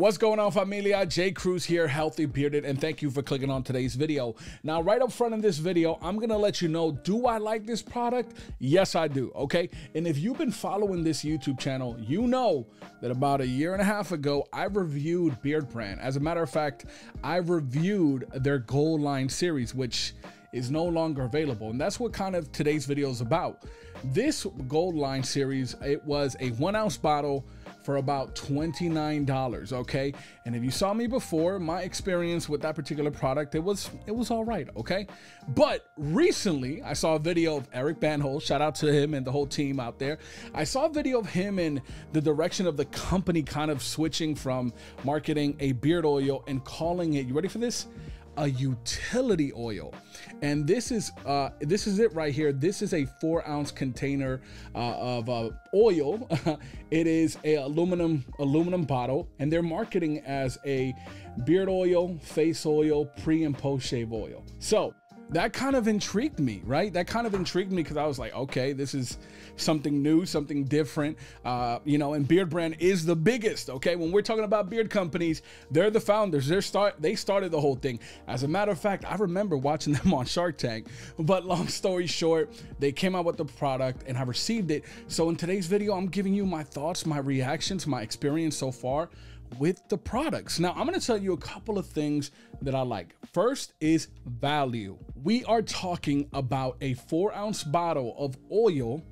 What's going on familia? Jay Cruz here, Healthy Bearded, and thank you for clicking on today's video. Now, right up front in this video, I'm gonna let you know, do I like this product? Yes, I do, okay? And if you've been following this YouTube channel, you know that about a year and a half ago, I reviewed Beardbrand. As a matter of fact, I reviewed their Gold Line series, which is no longer available. And that's what kind of today's video is about. This Gold Line series, it was a one ounce bottle for about $29 okay? And if you saw me before my experience with that particular product it was it was all right okay? But recently i saw a video of eric Bandholz shout out to him and the whole team out there. I saw a video of him in the direction of the company kind of switching from marketing a beard oil and calling it you ready for this a utility oil. And this is uh this is it right here. This is a four ounce container uh, of uh, oil. It is a aluminum aluminum bottle and they're marketing as a beard oil face oil pre and post shave oil. So that kind of intrigued me, right? That kind of intrigued me because I was like, okay, this is something new, something different. Uh, you know, and Beardbrand is the biggest. Okay, when we're talking about beard companies, they're the founders. They're start. They started the whole thing. As a matter of fact, I remember watching them on Shark Tank. But long story short, they came out with the product, and I received it. So in today's video, I'm giving you my thoughts, my reactions, my experience so far with the products. Now, I'm going to tell you a couple of things that I like. First is value. We are talking about a four ounce bottle of oil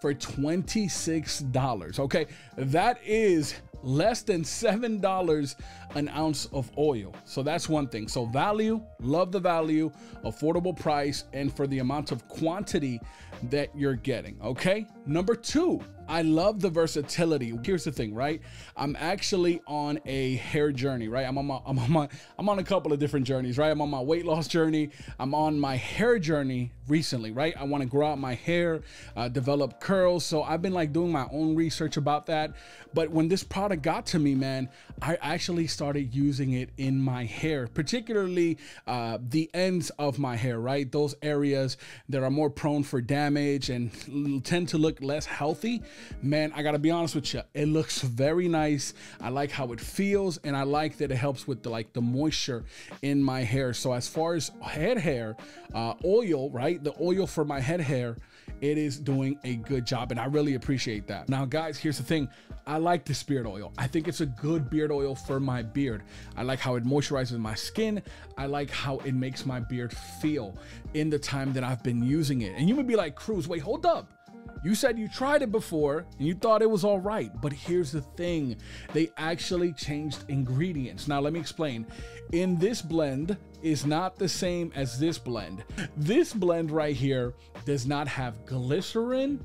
for $26. Okay, that is less than $7 an ounce of oil. So that's one thing. So value, love the value, affordable price, and for the amount of quantity that you're getting. Okay. Number two, I love the versatility. Here's the thing, right? I'm actually on a hair journey, right? I'm on my, I'm on my, I'm on a couple of different journeys, right? I'm on my weight loss journey. I'm on my hair journey recently, right? I want to grow out my hair, uh, develop curls. So I've been like doing my own research about that. But when this product got to me, man, I actually started using it in my hair, particularly uh, the ends of my hair, right? Those areas that are more prone for damage and tend to look less healthy man, I gotta be honest with you, it looks very nice. I like how it feels, and I like that it helps with the like the moisture in my hair. So as far as head hair, uh, oil, right? The oil for my head hair, it is doing a good job, and I really appreciate that. Now, guys, here's the thing: I like this beard oil. I think it's a good beard oil for my beard. I like how it moisturizes my skin. I like how it makes my beard feel in the time that I've been using it. And you would be like, Cruz, wait, hold up you said you tried it before and you thought it was all right, but here's the thing they actually changed ingredients. Now, let me explain. In this blend, is not the same as this blend. This blend right here does not have glycerin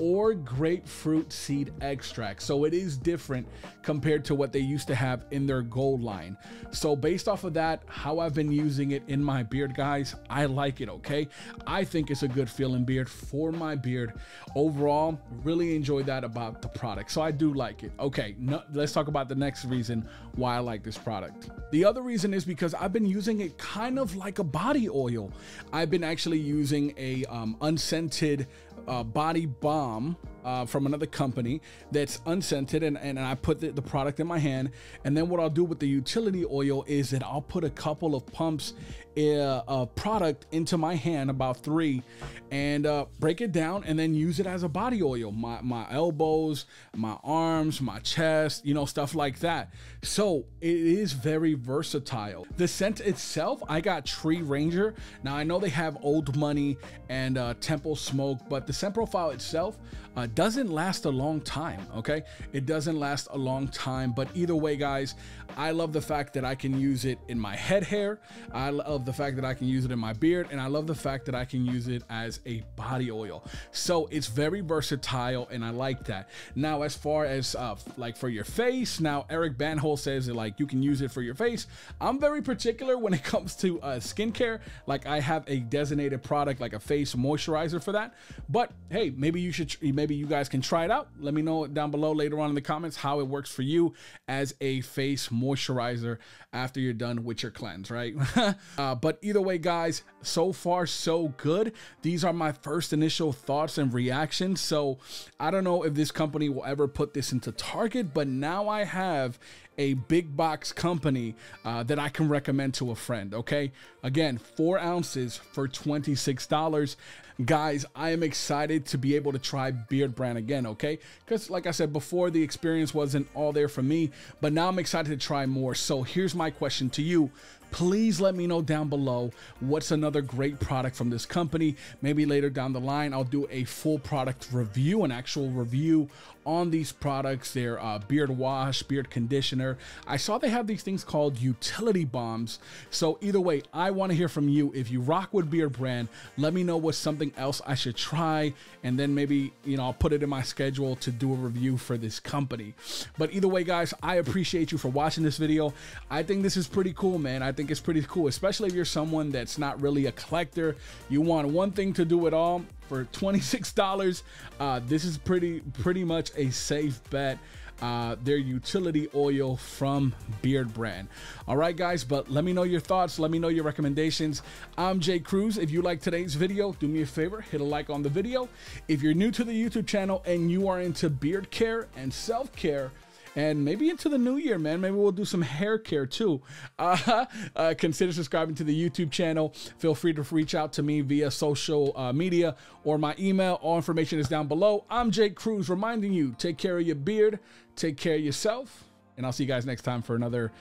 or grapefruit seed extract. So it is different compared to what they used to have in their gold line. So based off of that, how I've been using it in my beard, guys, I like it, okay? I think it's a good feeling beard for my beard. Overall, really enjoy that about the product. So I do like it. Okay, no, let's talk about the next reason why I like this product. The other reason is because I've been using it kind of like a body oil. I've been actually using a um, unscented uh, body balm uh, from another company that's unscented and, and I put the, the, product in my hand. And then what I'll do with the utility oil is that I'll put a couple of pumps uh, of product into my hand about three and uh, break it down and then use it as a body oil. My, my elbows my arms my chest you know stuff like that. So it is very versatile. The scent itself I got Tree Ranger. Now I know they have Old Money and uh, Temple Smoke but the scent profile itself uh, doesn't last a long time, okay? It doesn't last a long time, but either way, guys, I love the fact that I can use it in my head hair. I love the fact that I can use it in my beard, and I love the fact that I can use it as a body oil. So it's very versatile, and I like that. Now, as far as uh, like for your face, now Eric Bandholz says that like you can use it for your face. I'm very particular when it comes to uh, skincare. Like I have a designated product, like a face moisturizer for that. But hey, maybe you should maybe you guys can try it out. Let me know down below later on in the comments how it works for you as a face moisturizer after you're done with your cleanse, right? uh, but either way, guys, so far so good. These are my first initial thoughts and reactions. So I don't know if this company will ever put this into Target, but now I have a big box company uh, that I can recommend to a friend. Okay. Again, four ounces for $26. Guys, I am excited to be able to try Beardbrand again. Okay. Because, like I said before, the experience wasn't all there for me, but now I'm excited to try more. So here's my question to you please let me know down below what's another great product from this company. Maybe later down the line, I'll do a full product review, an actual review on these products, their uh, beard wash, beard conditioner. I saw they have these things called utility balms. So either way, I want to hear from you. If you rock with Beardbrand, let me know what's something else I should try. And then maybe, you know, I'll put it in my schedule to do a review for this company. But either way, guys, I appreciate you for watching this video. I think this is pretty cool, man. I think it's pretty cool, especially if you're someone that's not really a collector. You want one thing to do it all for $26. Uh, this is pretty pretty much a safe bet. Uh, their utility oil from Beardbrand. All right, guys, but let me know your thoughts. Let me know your recommendations. I'm Jay Cruz. If you like today's video, do me a favor, hit a like on the video. If you're new to the YouTube channel and you are into beard care and self care, and maybe into the new year, man. Maybe we'll do some hair care too. Uh, uh, consider subscribing to the YouTube channel. Feel free to reach out to me via social uh, media or my email. All information is down below. I'm Jay Cruz reminding you take care of your beard, take care of yourself, and I'll see you guys next time for another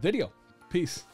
video. Peace.